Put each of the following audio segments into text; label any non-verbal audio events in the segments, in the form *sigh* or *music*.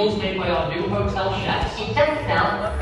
meals made by our new hotel chefs. It does sound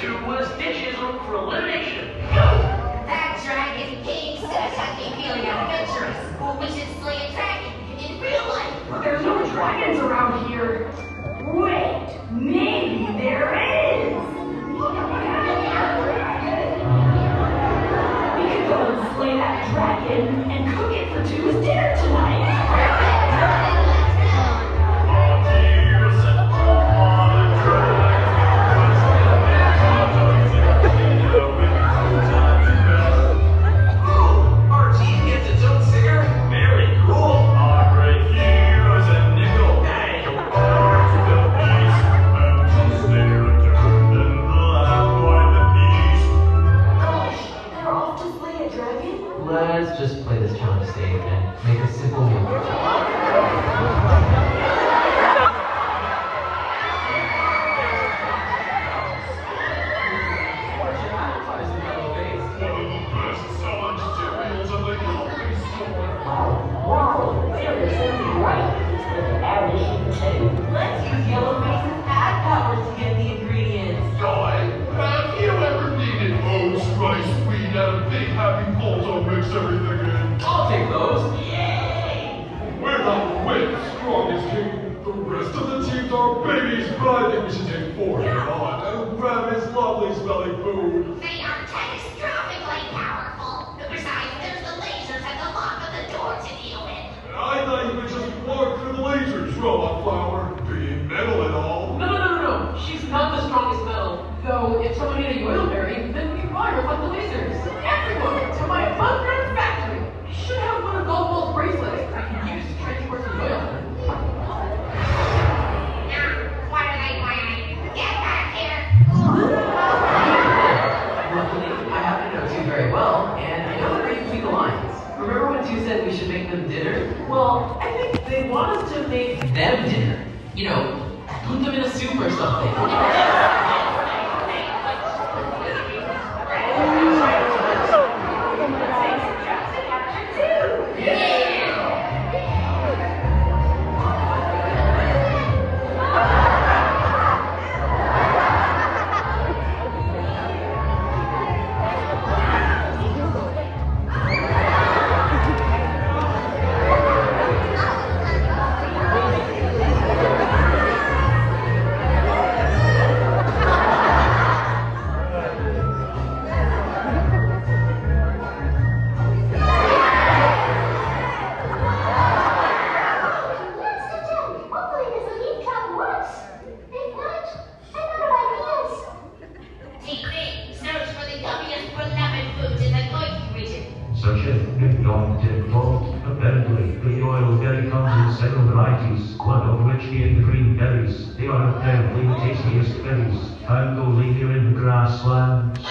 Two worst dishes look for elimination. That dragon king says I something feeling adventurous. Well, we should slay a dragon in real life. But there's no dragons around here. Wait, maybe there is. Look at what. We could go and slay that dragon and cook it for Tuesday. always smelling food. May long tip forked a berry The oil berry comes in several varieties, one of which being green berries. They are apparently the tastiest berries, found only here in the grasslands.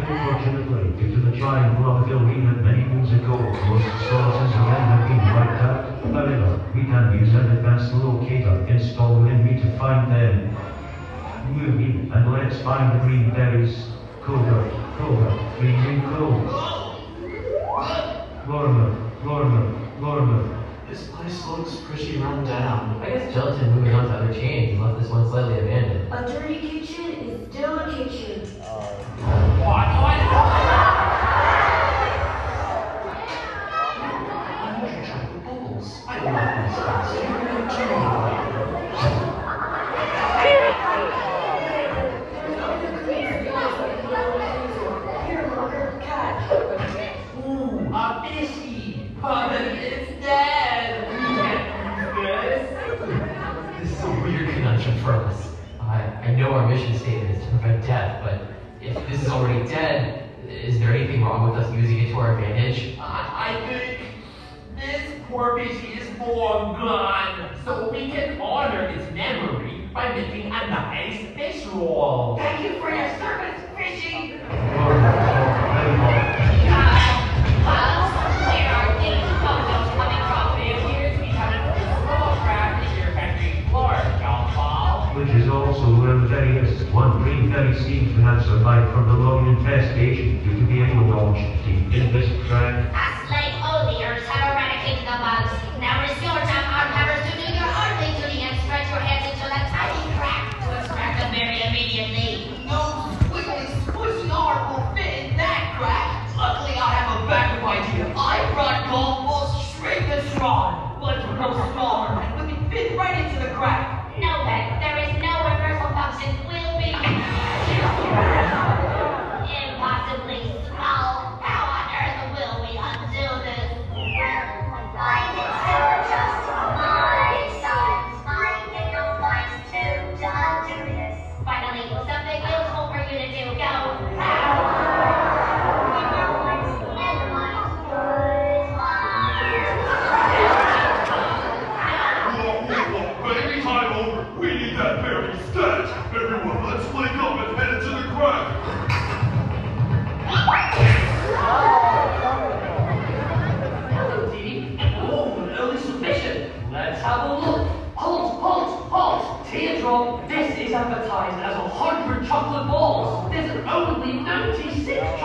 Unfortunately, due to the giant rockville we had many moons ago, most sources of them have been wiped out. However, we can use an advanced locator installed in me to find them. Move me and let's find the green berries. Cobra, Cobra, green and cold. Lorna, Lorna, Lorna. This place looks pretty run down. I guess Gelatin moving on to other chains left this one slightly abandoned. A dirty kitchen is still a kitchen.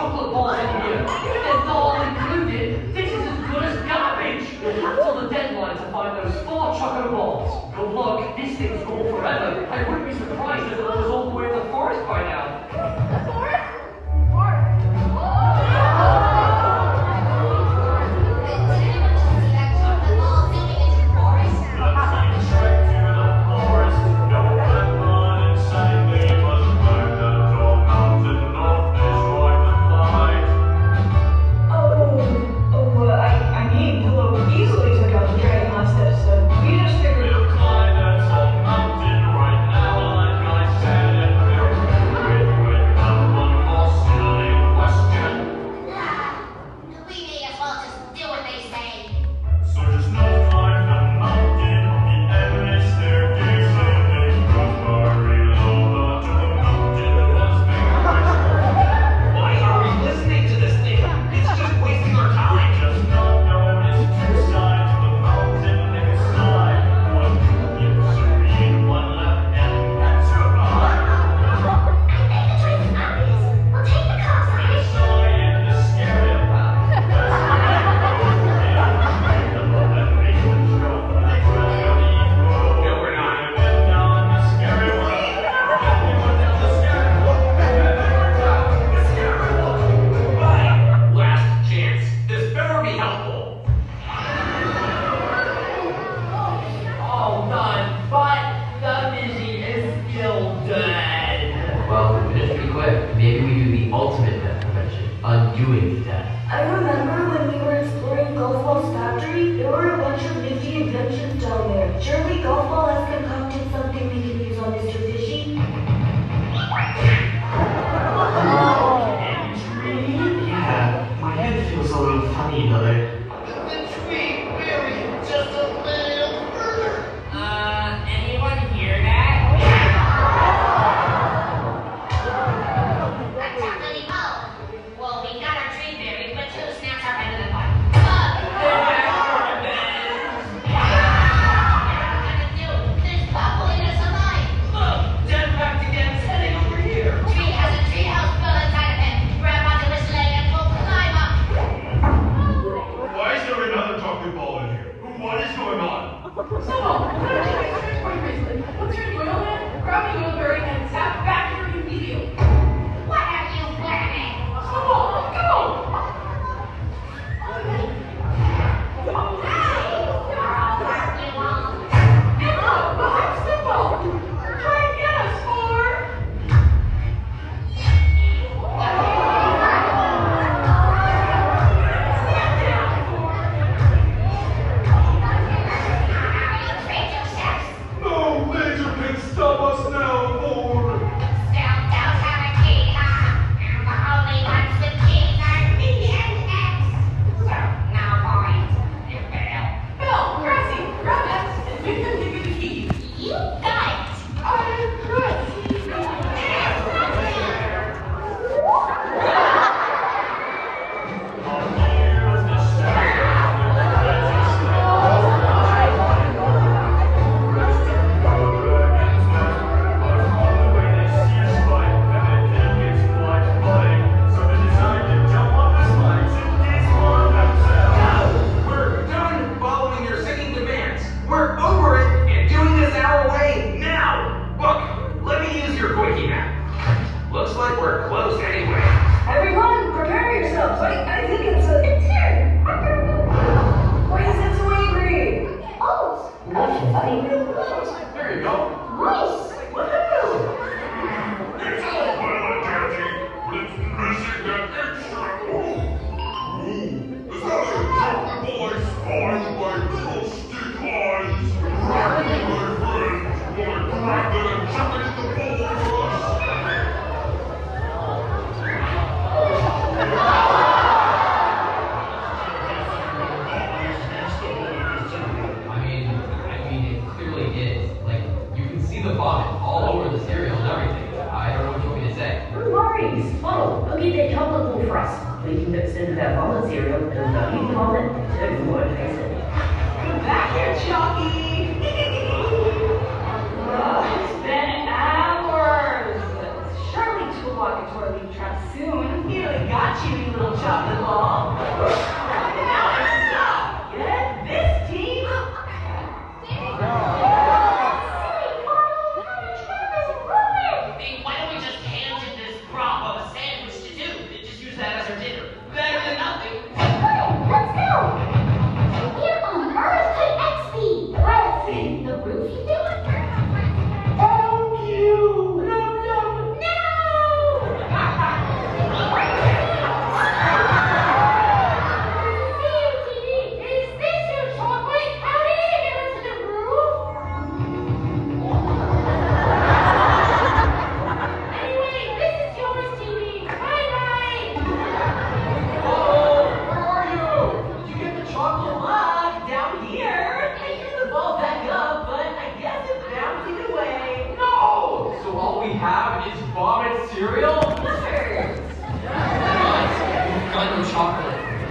告诉我。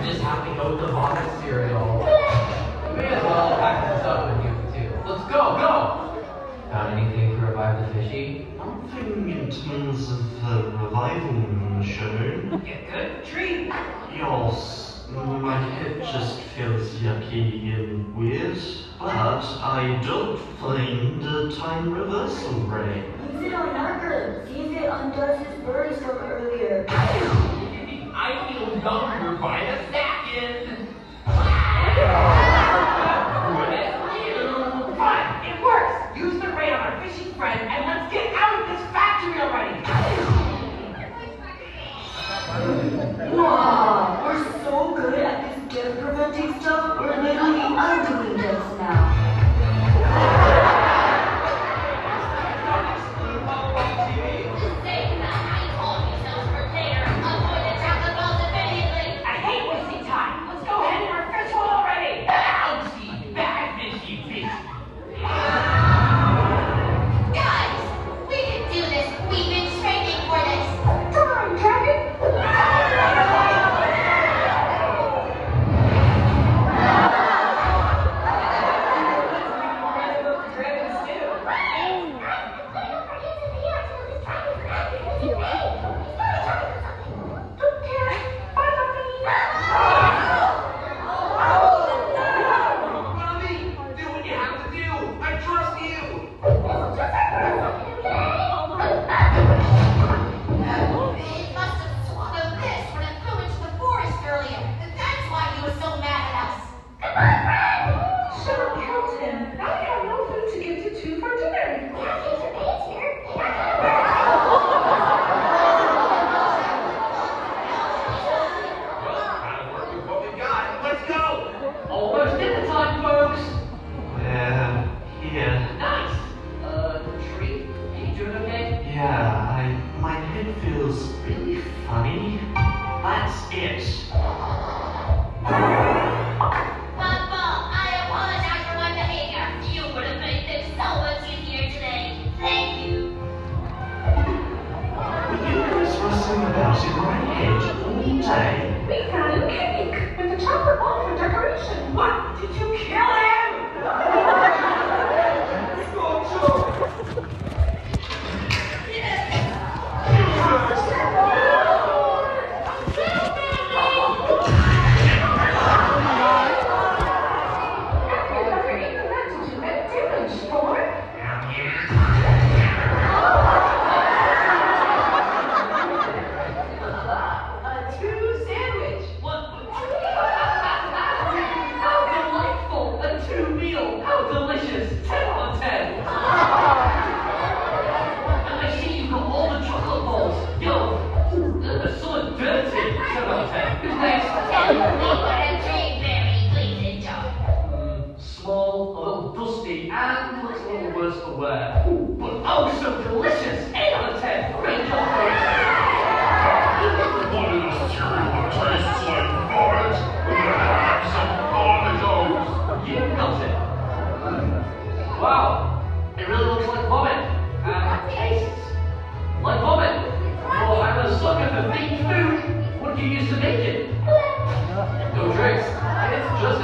just have to the box of cereal. *laughs* May as well pack this up with you too. Let's go, go! Found anything to revive the fishy? Nothing in terms of uh, the revival machine. Get good treat. Yours. My head just feels yucky and weird, but I don't find a time reversal ray. Use it on our group. Use it undoes his birds from earlier. *laughs* I feel younger by a second. Fine, it works. Use the ray on our fishing friend, and let's get out of this factory already. Whoa, we're so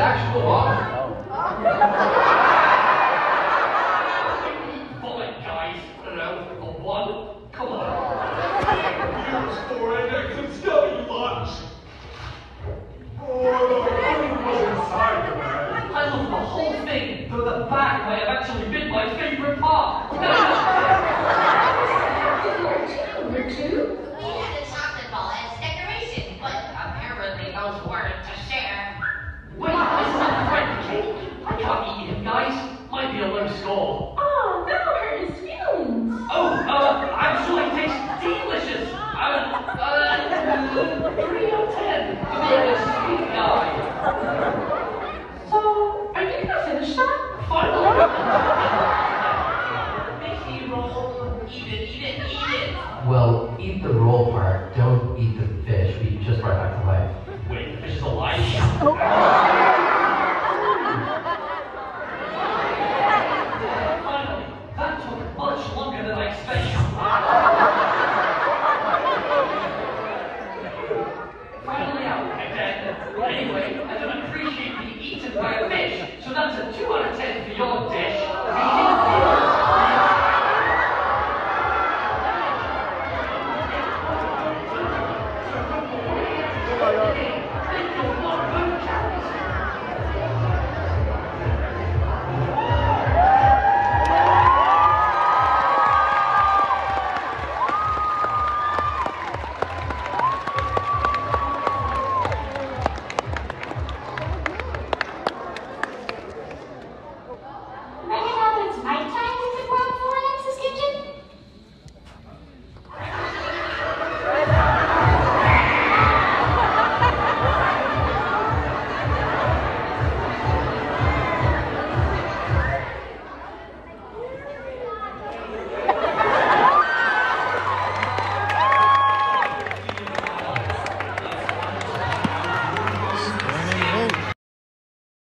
It's just